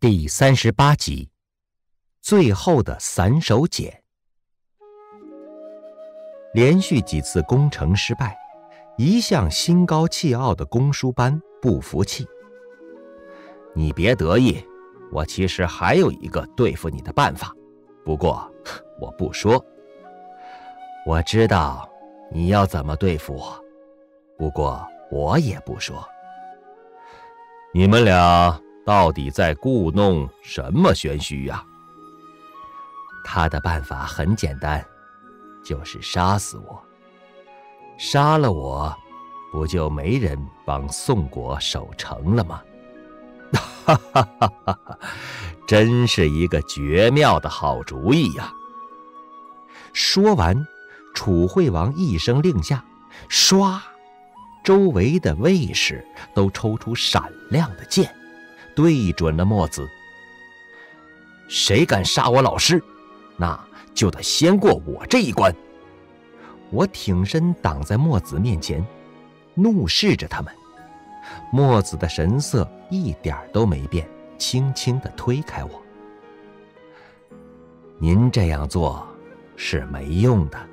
第三十八集，最后的散手锏。连续几次攻城失败，一向心高气傲的公输班不服气。你别得意，我其实还有一个对付你的办法，不过我不说。我知道你要怎么对付我，不过我也不说。你们俩。到底在故弄什么玄虚呀？他的办法很简单，就是杀死我。杀了我，不就没人帮宋国守城了吗？哈哈哈哈哈！真是一个绝妙的好主意呀！说完，楚惠王一声令下，唰，周围的卫士都抽出闪亮的剑。对准了墨子，谁敢杀我老师，那就得先过我这一关。我挺身挡在墨子面前，怒视着他们。墨子的神色一点都没变，轻轻地推开我。您这样做是没用的。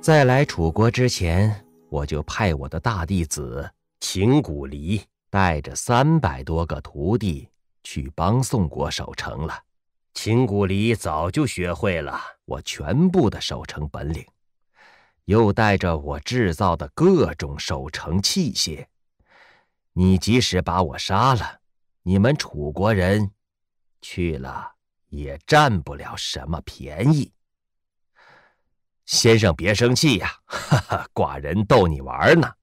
在来楚国之前，我就派我的大弟子秦古离。带着三百多个徒弟去帮宋国守城了，秦古离早就学会了我全部的守城本领，又带着我制造的各种守城器械。你即使把我杀了，你们楚国人去了也占不了什么便宜。先生别生气呀，哈哈，寡人逗你玩呢。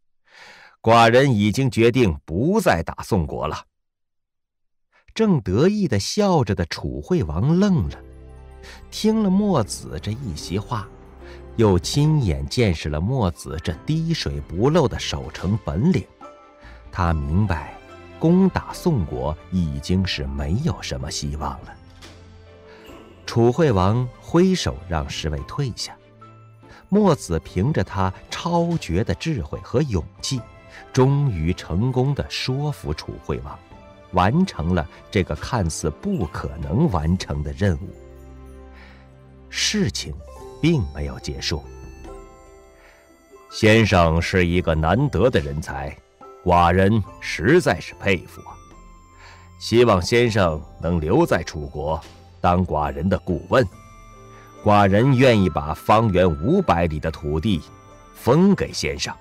寡人已经决定不再打宋国了。正得意的笑着的楚惠王愣了，听了墨子这一席话，又亲眼见识了墨子这滴水不漏的守城本领，他明白，攻打宋国已经是没有什么希望了。楚惠王挥手让侍卫退下，墨子凭着他超绝的智慧和勇气。终于成功的说服楚惠王，完成了这个看似不可能完成的任务。事情并没有结束。先生是一个难得的人才，寡人实在是佩服啊！希望先生能留在楚国，当寡人的顾问。寡人愿意把方圆五百里的土地封给先生。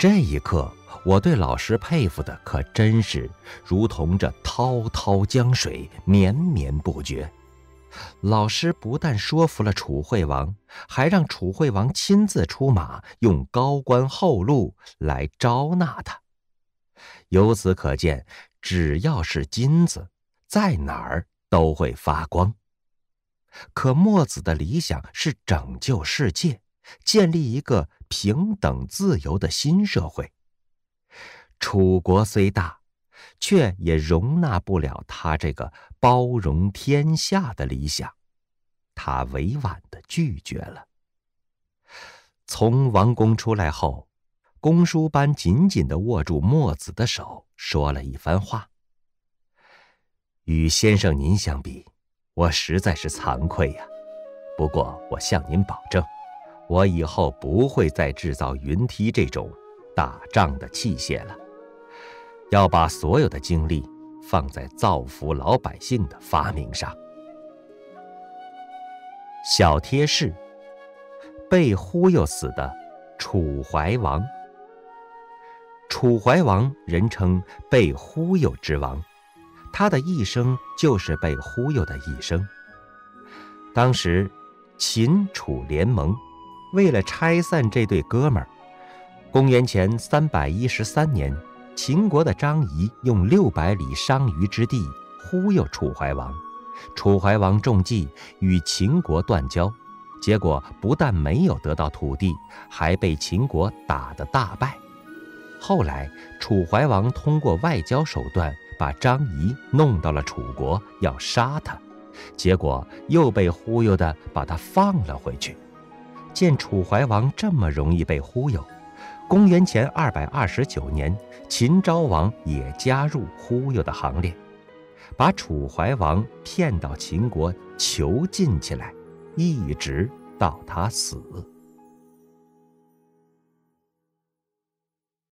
这一刻，我对老师佩服的可真是如同这滔滔江水绵绵不绝。老师不但说服了楚惠王，还让楚惠王亲自出马，用高官厚禄来招纳他。由此可见，只要是金子，在哪儿都会发光。可墨子的理想是拯救世界。建立一个平等自由的新社会。楚国虽大，却也容纳不了他这个包容天下的理想，他委婉的拒绝了。从王宫出来后，公输班紧紧的握住墨子的手，说了一番话。与先生您相比，我实在是惭愧呀。不过我向您保证。我以后不会再制造云梯这种打仗的器械了，要把所有的精力放在造福老百姓的发明上。小贴士：被忽悠死的楚怀王。楚怀王人称被忽悠之王，他的一生就是被忽悠的一生。当时，秦楚联盟。为了拆散这对哥们儿，公元前三百一十三年，秦国的张仪用六百里商於之地忽悠楚怀王，楚怀王中计，与秦国断交，结果不但没有得到土地，还被秦国打得大败。后来，楚怀王通过外交手段把张仪弄到了楚国，要杀他，结果又被忽悠的把他放了回去。见楚怀王这么容易被忽悠，公元前二百二十九年，秦昭王也加入忽悠的行列，把楚怀王骗到秦国囚禁起来，一直到他死。